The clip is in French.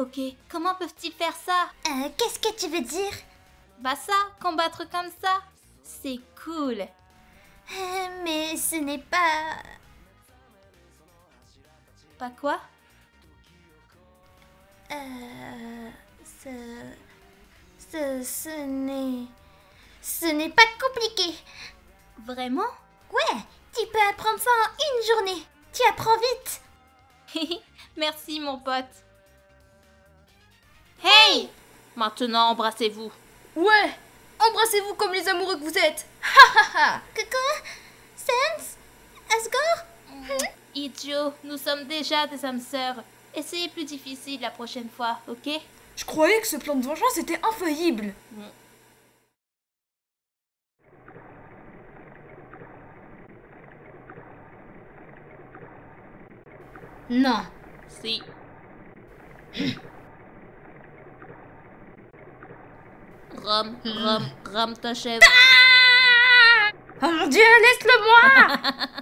Ok, comment peuvent-ils faire ça? Euh, qu'est-ce que tu veux dire? Bah ça, combattre comme ça, c'est cool. Euh, Mais ce n'est pas... Pas quoi? Euh... Ce... Ce... Ce n'est... Ce n'est pas compliqué. Vraiment? Ouais, tu peux apprendre ça en une journée. Tu apprends vite. Merci mon pote. Maintenant embrassez-vous. Ouais Embrassez-vous comme les amoureux que vous êtes Ha ha ha Coucou Sans Asgore Idiot, nous sommes déjà des âmes sœurs. Essayez plus difficile la prochaine fois, ok? Je croyais que ce plan de vengeance était infaillible. Non. Si. Rome, Rome, Rome ta chèvre. Oh mon dieu, laisse-le moi